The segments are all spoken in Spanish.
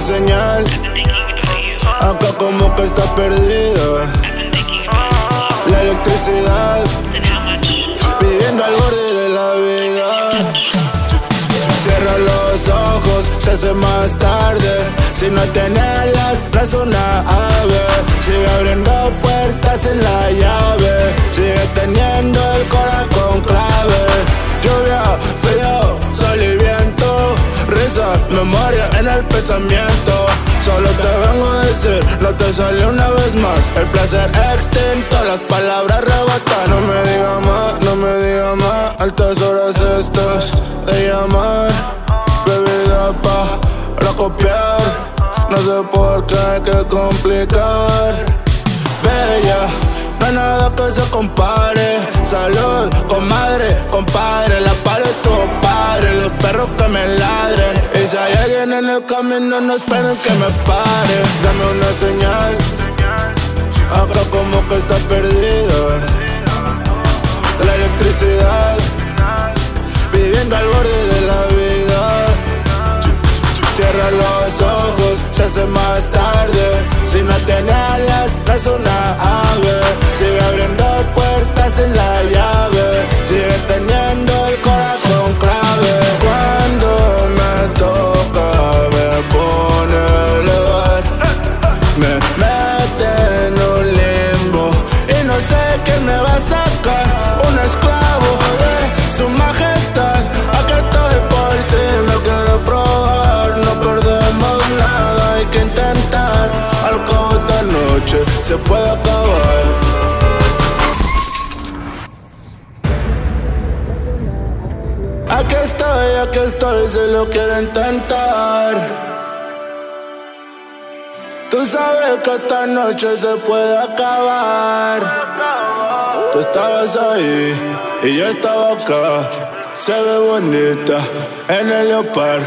señal. Acá como que está perdida. La electricidad, viviendo al borde de la vida. Cierra los ojos, se hace más tarde. Si no es una ave. Sigue abriendo puertas en la llave. Sigue teniendo el corazón memoria en el pensamiento. Solo te vengo a decir, no te salió una vez más. El placer extinto, las palabras rebotan. No me digas más, no me digas más. Altas horas estas de llamar. Bebida para copiar. No sé por qué hay que complicar. Bella. No hay nada que se compare. Salud, comadre, compadre. La pared tu padre. Los perros que me ladren. Hay alguien en el camino, no esperen que me pare. Dame una señal. Acá como que está perdido. La electricidad. Viviendo al borde de la vida. Cierra los ojos, se hace más tarde. Si no tiene alas, no es una ave. Sigue abriendo puertas en la llave. Se puede acabar. Aquí estoy, aquí estoy, se lo quiero intentar. Tú sabes que esta noche se puede acabar. Tú estabas ahí y yo estaba acá. Se ve bonita en el leopard.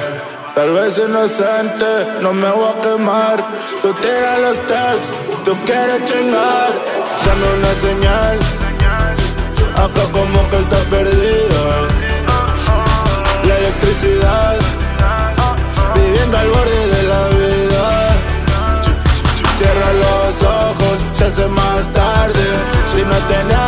Tal vez inocente, no me voy a quemar. Tú tiras los texts, tú quieres chingar. Dame una señal. Acá como que está perdida. La electricidad, viviendo al borde de la vida. Cierra los ojos, se hace más tarde. Si no tiene